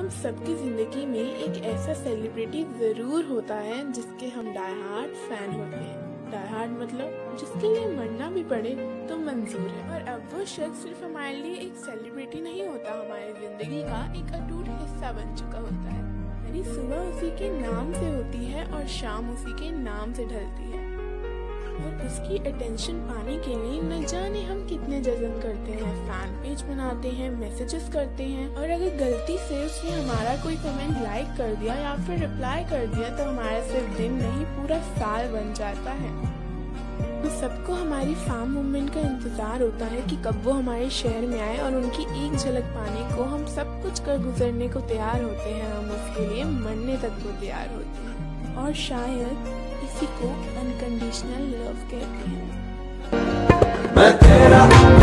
हम सबकी ज़िंदगी में एक ऐसा सेलिब्रिटी ज़रूर होता है जिसके हम डाई हार्ट फ़ैन होते हैं। डाई हार्ट मतलब जिसके लिए मरना भी पड़े तो मंजूर है। और अब वो शख्स सिर्फ़ हमारे लिए एक सेलिब्रिटी नहीं होता, हमारी ज़िंदगी का एक अटूट हिस्सा बन चुका होता है। मेरी सुबह उसी के नाम से होती है और शाम उसी के नाम से ढलती है। और उसकी अटेंशन पाने के लिए न जाने हम कितने जजन करते हैं। फ़ैन पेज बनाते हैं मैसेजेस करते हैं। और अगर गलती से उसने हमारा कोई कमेंट लाइक कर दिया या फिर रिप्लाई कर दिया तो हमारा सिर्फ़ दिन नहीं, पूरा साल बन जाता है। तो सबको हमारी फार्म मूवमेंट का इंतज़ार होता है कि कब वो हमारे शहर में आए और उनकी एक झलक पाने को हम सब कुछ कर गुजरने को तैयार होते हैं। हम उसके लिए मरने तक को तैयार होते हैं। और शायद इसी को अनकंडीशनल लव कहते हैं